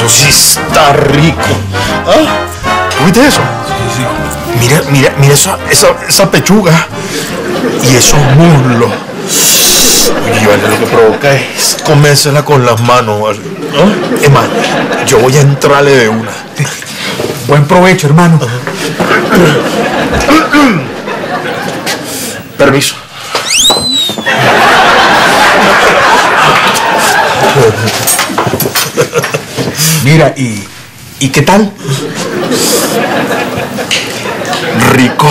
Eso sí está rico. ¿Ah? ¿Viste eso? Mira, mira, mira esa, esa, esa pechuga y esos muslos. Vale, lo que provoca es comérsela con las manos. ¿no? Es más, yo voy a entrarle de una. Buen provecho, hermano. Permiso. Mira, ¿y, ¿y qué tal? Rico.